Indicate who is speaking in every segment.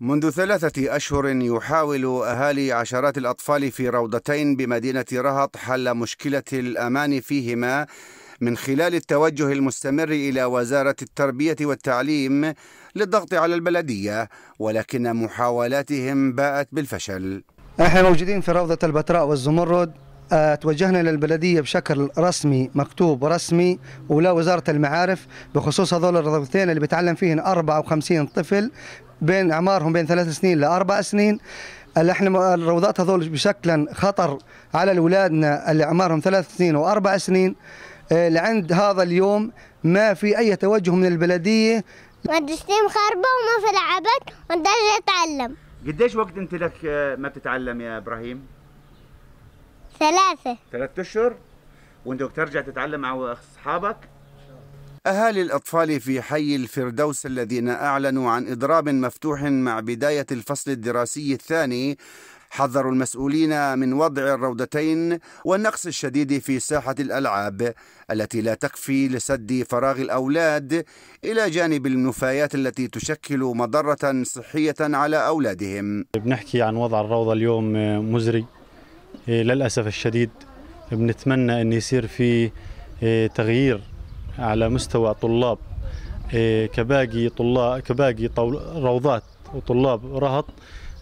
Speaker 1: منذ ثلاثة أشهر يحاول أهالي عشرات الأطفال في روضتين بمدينة رهط حل مشكلة الأمان فيهما من خلال التوجه المستمر إلى وزارة التربية والتعليم للضغط على البلدية ولكن محاولاتهم باءت بالفشل.
Speaker 2: إحنا موجودين في روضة البتراء والزمرد. توجهنا للبلدية بشكل رسمي مكتوب رسمي ولا وزارة المعارف بخصوص هذول الروضتين اللي بيتعلم فيهن 54 طفل بين أعمارهم بين ثلاث سنين لأربع سنين. اللي إحنا الروضات هذول بشكل خطر على أولادنا اللي أعمارهم ثلاث سنين وأربع سنين. آه، لعند هذا اليوم ما في أي توجه من البلدية.
Speaker 3: مدرستي مخربة وما في لعبات وانت أتعلم.
Speaker 4: قديش وقت أنت لك آه، ما بتتعلم يا إبراهيم؟
Speaker 3: ثلاثة.
Speaker 4: ثلاث أشهر. وانت بدك ترجع تتعلم مع أصحابك؟
Speaker 1: أهالي الأطفال في حي الفردوس الذين أعلنوا عن إضراب مفتوح مع بداية الفصل الدراسي الثاني حذروا المسؤولين من وضع الروضتين والنقص الشديد في ساحة الألعاب التي لا تكفي لسد فراغ الأولاد إلى جانب النفايات التي تشكل مضرة صحية على أولادهم.
Speaker 5: بنحكي عن وضع الروضة اليوم مزري. للأسف الشديد بنتمنى أن يصير في إيه، تغيير على مستوى طلاب. إيه، كباقي طلاب كباقي روضات وطلاب رهط.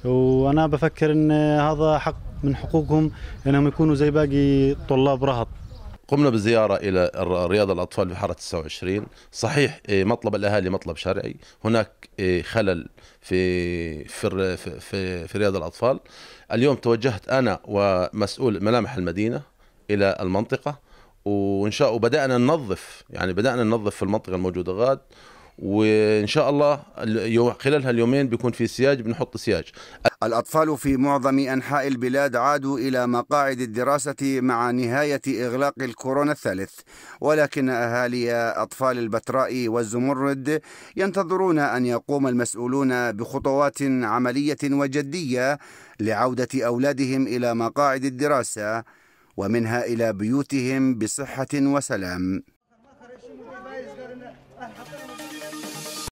Speaker 5: وأنا بفكر إن هذا حق من حقوقهم إنهم يكونوا زي باقي طلاب رهط.
Speaker 6: قمنا بزيارة إلى رياض الأطفال في حارة 29 صحيح مطلب الأهالي مطلب شرعي. هناك خلل في في في, في رياض الأطفال. اليوم توجهت أنا ومسؤول ملامح المدينة إلى المنطقة وإن شاء وبدأنا ننظف يعني بدأنا ننظف في المنطقة الموجودة غاد. وإن شاء الله خلال هاليومين بيكون في سياج بنحط سياج.
Speaker 1: الأطفال في معظم أنحاء البلاد عادوا إلى مقاعد الدراسة مع نهاية إغلاق الكورونا الثالث. ولكن أهالي أطفال البتراء والزمرد ينتظرون أن يقوم المسؤولون بخطوات عملية وجدية لعودة أولادهم إلى مقاعد الدراسة ومنها إلى بيوتهم بصحة وسلام.